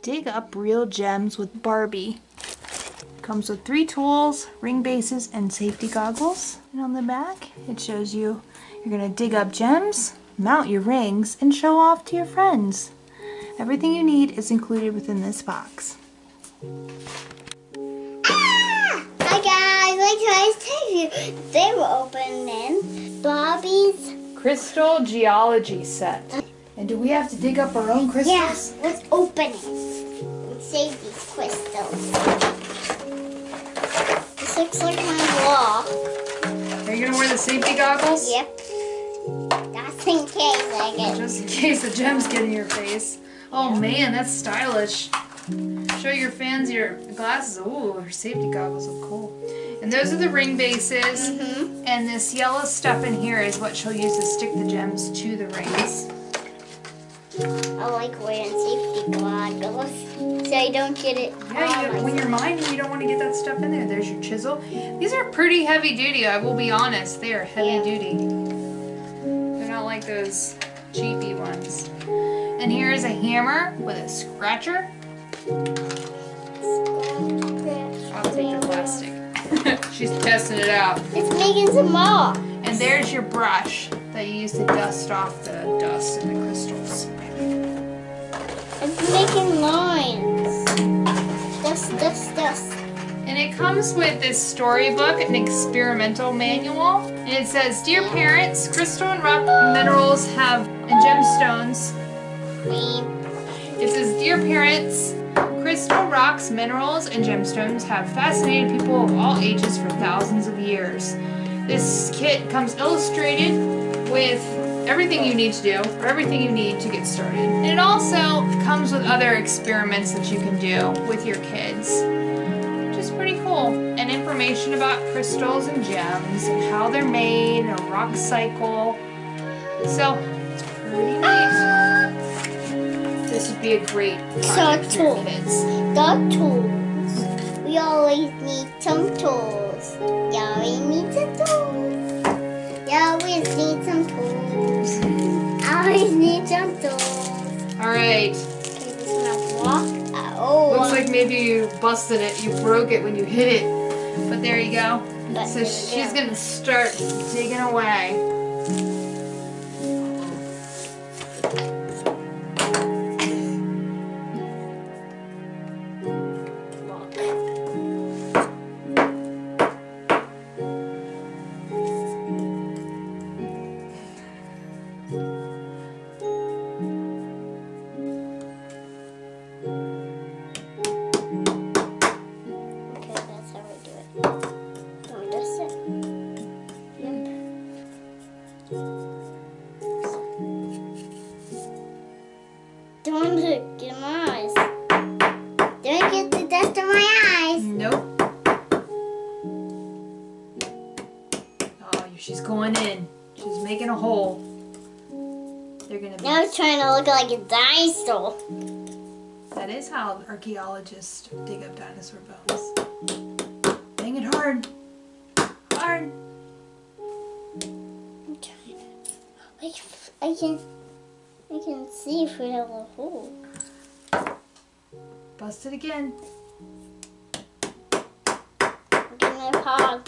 Dig Up Real Gems with Barbie. Comes with three tools, ring bases, and safety goggles. And on the back, it shows you you're gonna dig up gems, mount your rings, and show off to your friends. Everything you need is included within this box. Ah! Hi guys, I tried to tell you they were opening Barbie's. Crystal Geology Set. And do we have to dig up our own crystals? Yes, let's open it and save these crystals. This looks like my wall. Are you gonna wear the safety goggles? Yep. That's in case I get. Just in case the gems get in your face. Oh man, that's stylish. Show your fans your glasses. Ooh, her safety goggles look cool. And those are the ring bases. Mhm. And this yellow stuff in here is what she'll use to stick the gems to the rings. I like wearing safety goggles so I don't get it. Yeah, you, when you're mining, you don't want to get that stuff in there. There's your chisel. These are pretty heavy duty, I will be honest. They are heavy Yeah. duty. They're not like those cheapy ones. And here is a hammer with a scratcher. I'll take the plastic. She's testing it out. It's making some more. And there's your brush that you use to dust off the dust and the crystals. It's making lines. Dust, dust, dust. And it comes with this storybook, an experimental manual. And it says, Dear parents, crystal and rock minerals have, and gemstones. It says, Dear parents, crystal rocks, minerals, and gemstones have fascinated people of all ages for thousands of years. This kit comes illustrated with everything you need to do, or everything you need to get started. And it also comes with other experiments that you can do with your kids which is pretty cool. And information about crystals and gems and how they're made and a rock cycle. So it's pretty neat. This would be a great project for your cool. kids. The tools. We always need some tools. You always need some tools. You always need some tools. Some tools. All right. Okay, this block. Oh, Looks like maybe you busted it. You broke it when you hit it. But there you go. So she's go. gonna start digging away. Look like a dinosaur. That is how archaeologists dig up dinosaur bones. Bang it hard. Hard. I'm trying. I can, I can, I can see through the hole. Bust it again. Give me a paw.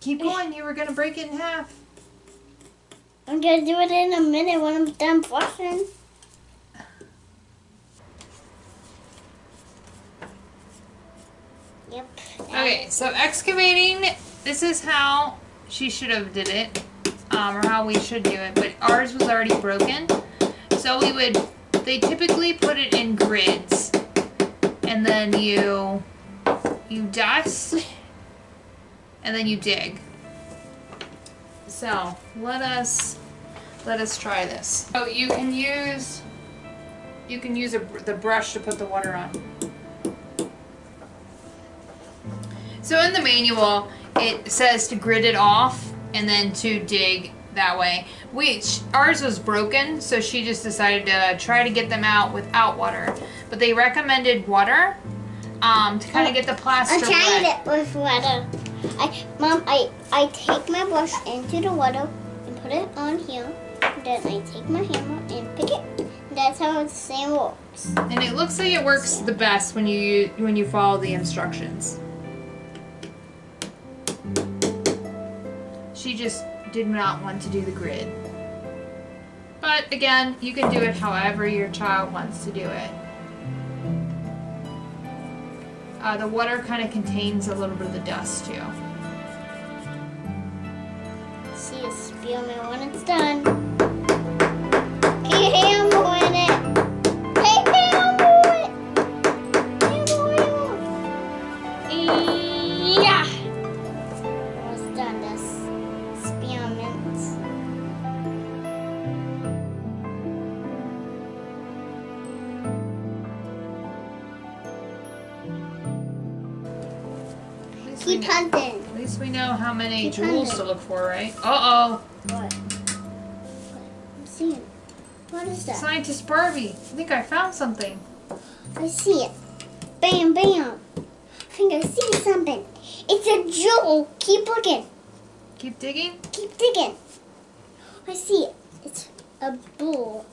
Keep going. You were gonna break it in half. I'm gonna do it in a minute when I'm done brushing. Yep. Okay, so excavating. This is how she should have did it, um, or how we should do it. But ours was already broken, so we would. They typically put it in grids, and then you you dust, and then you dig. So let us let us try this. So you can use you can use a, the brush to put the water on. So in the manual, it says to grid it off and then to dig that way. Which ours was broken, so she just decided to try to get them out without water. But they recommended water um, to kind of get the plaster I tried wet. it with water. I, Mom, I, I take my brush into the water and put it on here. Then I take my hammer and pick it That's how the same works. And it looks like it works the best when you when you follow the instructions. She just did not want to do the grid. But again, you can do it however your child wants to do it. Uh, the water kind of contains a little bit of the dust too. See a spearmint when it's done. Least, we, Keep hunting. at least we know how many Keep jewels hunting. to look for, right? Uh oh. What? I'm seeing. What is that? Scientist Barbie. I think I found something. I see it. Bam, bam. I think I see something. It's a jewel. Keep looking. Keep digging. Keep digging. I see it. It's a bull.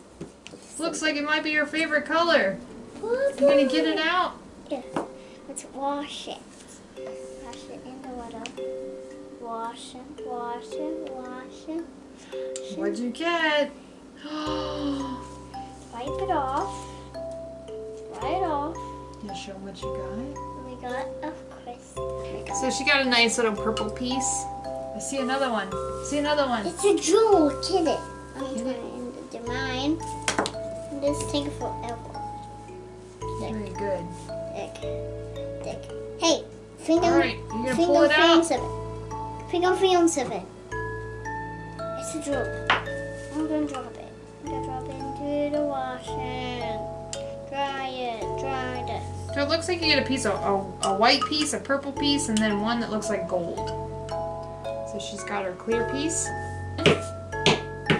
Looks like it might be your favorite color. You You gonna get it out? Yeah. Let's wash it. Wash it, wash it, wash it. What'd you get? Wipe it off. Wipe it off. yeah, show what you got. We got a crisp. So she got a nice little purple piece. I see another one. See another one. It's a jewel. Get it. I'm Get it. trying to do mine. This takes forever. Very good. Dig. Dig. Hey, finger, All right, you gonna finger pull it out? it. Finger films of it. It's a drop. I'm gonna drop it. I'm gonna drop it into the washing. Dry it. Dry this. So it looks like you get a piece of a, a white piece, a purple piece, and then one that looks like gold. So she's got her clear piece.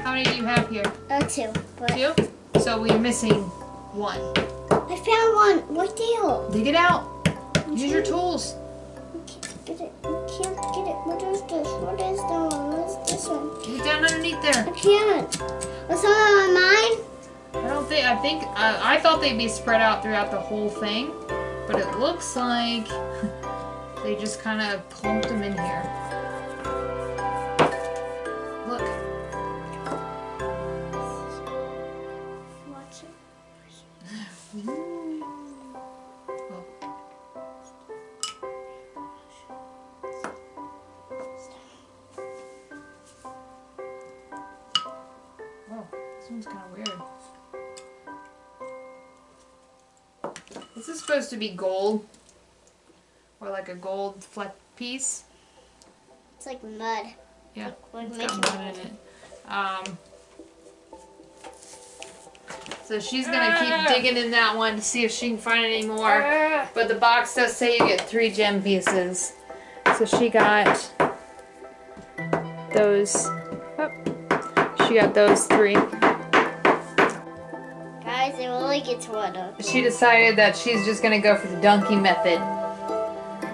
How many do you have here? Uh, two. Two. So we're missing one. I found one right there. Dig it out. Use your tools. I can't get it. I can't get it. What is this? What is that one? What's this one? Get down underneath there. I can't. What's on my mind? I don't think. I think. Uh, I thought they'd be spread out throughout the whole thing, but it looks like they just kind of clumped them in here. This kind of weird. This Is supposed to be gold? Or like a gold fleck piece? It's like mud. Yeah, Like it's making got mud in it. Um, so she's gonna keep digging in that one to see if she can find any more. But the box does say you get three gem pieces. So she got those. Oh, she got those three. Guys, it really gets water. She decided that she's just gonna go for the donkey method.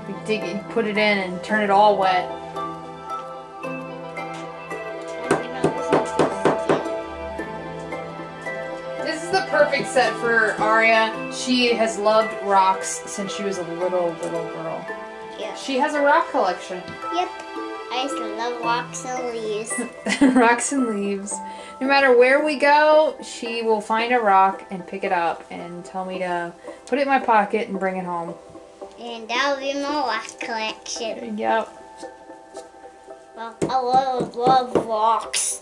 We dig it, put it in, and turn it all wet. This is the perfect set for Aria. She has loved rocks since she was a little, little girl. Yeah. She has a rock collection. Yep. I used to love rocks and leaves. rocks and leaves. No matter where we go, she will find a rock and pick it up and tell me to put it in my pocket and bring it home. And that'll be my rock collection. Yep. Well, I love, love rocks.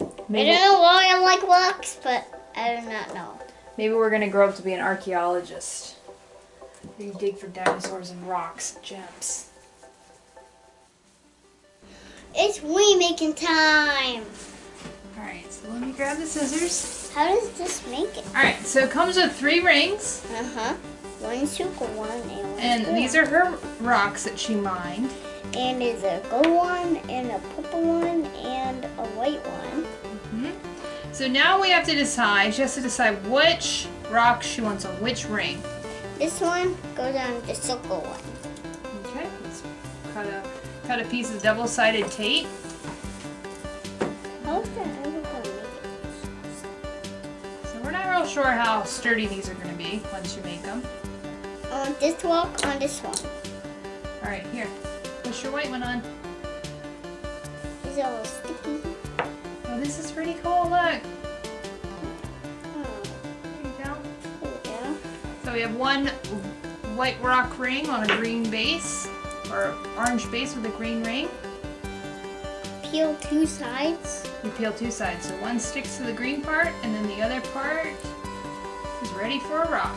I don't know why I like rocks, but I do not know. maybe we're gonna grow up to be an archaeologist. You dig for dinosaurs and rocks, gems. It's we making time. Alright, so let me grab the scissors. How does this make it? Alright, so it comes with three rings, Uh huh. One circle one and one and square. these are her rocks that she mined. And there's a gold one and a purple one and a white one. Mhm. So now we have to decide, she has to decide which rock she wants on which ring. This one goes on the circle one. Cut a piece of double-sided tape. How's that ever gonna make it? So we're not real sure how sturdy these are going to be once you make them. On this rock, on this one. All right, here. Push your white one on. It's a little sticky. Oh, this is pretty cool. Look. Hmm. There you go. there we go. So we have one white rock ring on a green base, or orange base with a green ring. Peel two sides. You peel two sides, so one sticks to the green part, and then the other part is ready for a rock.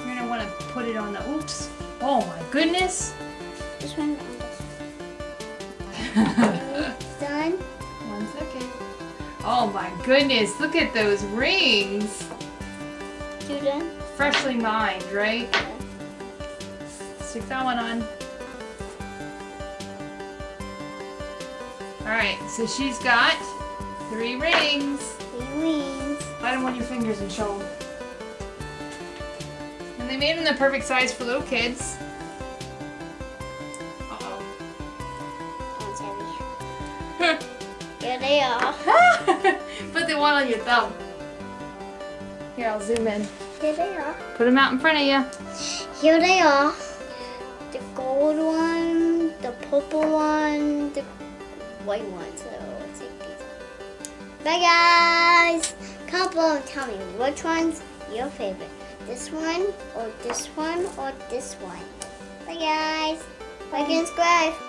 You're gonna want to put it on the. Oops! Oh my goodness! This one on this. Done. One second. Oh my goodness! Look at those rings. Two done. Freshly mined, right? Stick that one on. Alright, so she's got three rings. Three wings. Light them on your fingers and show them. And they made them the perfect size for little kids. Uh-oh. Heavy. Here they are. Put the one on your thumb. Here, I'll zoom in. Here they are. Put them out in front of you. Here they are. One, the white one. So let's take these. Bye guys. Comment below and tell me which one's your favorite. This one or this one or this one. Bye guys. Like and subscribe.